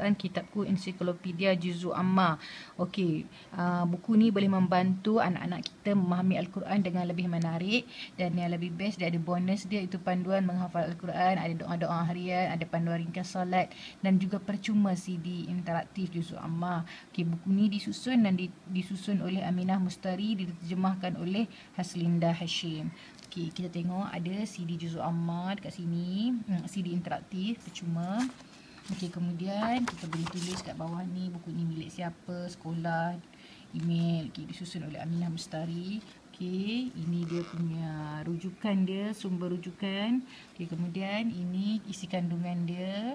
Al-Quran kitabku ensiklopedia Juzu Amma. Okey, uh, buku ni boleh membantu anak-anak kita memahami Al-Quran dengan lebih menarik dan yang lebih best dia ada bonus dia itu panduan menghafal Al-Quran, ada doa-doa harian, ada panduan ringkas solat dan juga percuma CD interaktif Juzu Amma. Okey, buku ni disusun dan disusun oleh Aminah Mustari diterjemahkan oleh Haslinda Hashim. Okey, kita tengok ada CD Juzu Amma dekat sini, hmm, CD interaktif percuma. Okey, kemudian kita boleh tulis kat bawah ni buku ni milik siapa, sekolah, email. Okey, disusun oleh Aminah Mustari. Okey, ini dia punya rujukan dia, sumber rujukan. Okey, kemudian ini isi kandungan dia.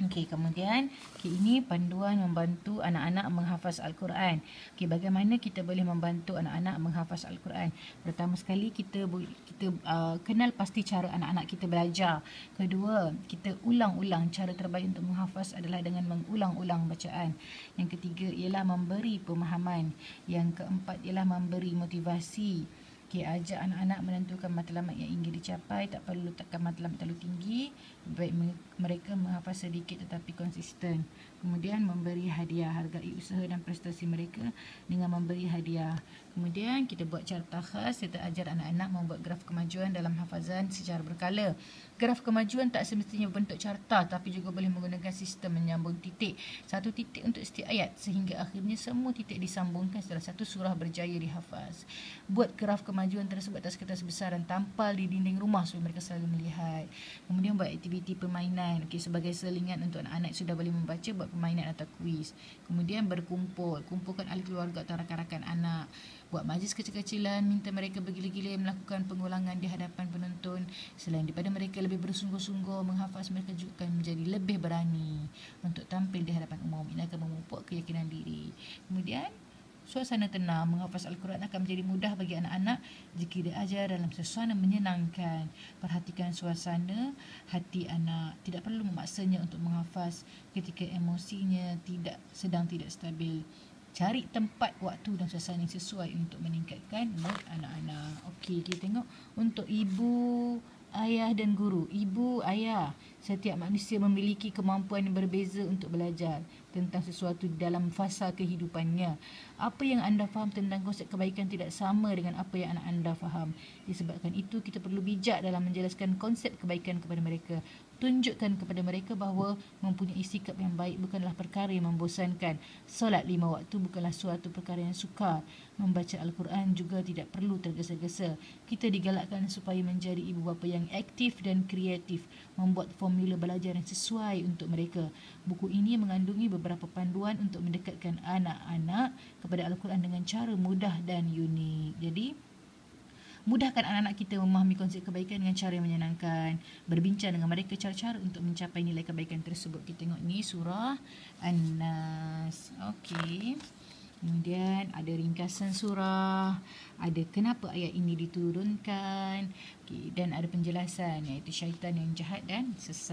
Okey, kemudian okay, ini panduan membantu anak-anak menghafaz Al-Quran. Okey, bagaimana kita boleh membantu anak-anak menghafaz Al-Quran? Pertama sekali kita kita uh, kenal pasti cara anak-anak kita belajar. Kedua, kita ulang-ulang cara terbaik untuk menghafaz adalah dengan mengulang-ulang bacaan. Yang ketiga ialah memberi pemahaman. Yang keempat ialah memberi motivasi. Okay, ajak anak-anak menentukan matlamat yang ingin dicapai. Tak perlu letakkan matlamat terlalu tinggi. Baik mereka menghafaz sedikit tetapi konsisten. Kemudian memberi hadiah. Hargai usaha dan prestasi mereka dengan memberi hadiah. Kemudian kita buat carta khas. Kita ajar anak-anak membuat graf kemajuan dalam hafazan secara berkala. Graf kemajuan tak semestinya bentuk carta tapi juga boleh menggunakan sistem menyambung titik. Satu titik untuk setiap ayat sehingga akhirnya semua titik disambungkan setelah satu surah berjaya dihafaz. Buat graf kemajuan kemajuan tersebut atas kertas besar dan tampal di dinding rumah supaya mereka selalu melihat. Kemudian buat aktiviti permainan okay, sebagai selingan untuk anak-anak sudah boleh membaca buat permainan atau kuis. Kemudian berkumpul, kumpulkan ahli keluarga atau rakan-rakan anak. Buat majlis kecil-kecilan, minta mereka bergila-gila melakukan pengulangan di hadapan penonton. Selain daripada mereka lebih bersungguh-sungguh menghafaz, mereka juga akan menjadi lebih berani untuk tampil di hadapan umum. Ini akan memupuk keyakinan diri. Kemudian, suasana tenang menghafaz Al-Quran akan menjadi mudah bagi anak-anak jika diajar dalam suasana menyenangkan. Perhatikan suasana hati anak. Tidak perlu memaksanya untuk menghafaz ketika emosinya tidak sedang tidak stabil. Cari tempat, waktu dan suasana yang sesuai untuk meningkatkan mood anak-anak. Okey, kita tengok untuk ibu, ayah dan guru. Ibu, ayah, setiap manusia memiliki kemampuan yang berbeza untuk belajar tentang sesuatu dalam fasa kehidupannya. Apa yang anda faham tentang konsep kebaikan tidak sama dengan apa yang anak anda faham. Disebabkan itu, kita perlu bijak dalam menjelaskan konsep kebaikan kepada mereka tunjukkan kepada mereka bahawa mempunyai sikap yang baik bukanlah perkara yang membosankan. Solat lima waktu bukanlah suatu perkara yang sukar. Membaca Al-Quran juga tidak perlu tergesa-gesa. Kita digalakkan supaya menjadi ibu bapa yang aktif dan kreatif. Membuat formula belajar yang sesuai untuk mereka. Buku ini mengandungi beberapa panduan untuk mendekatkan anak-anak kepada Al-Quran dengan cara mudah dan unik. Jadi, Mudahkan anak-anak kita memahami konsep kebaikan dengan cara yang menyenangkan. Berbincang dengan mereka cara-cara untuk mencapai nilai kebaikan tersebut. Kita tengok ni surah An-Nas. Okey. Kemudian ada ringkasan surah, ada kenapa ayat ini diturunkan, okay, dan ada penjelasan iaitu syaitan yang jahat dan sesat.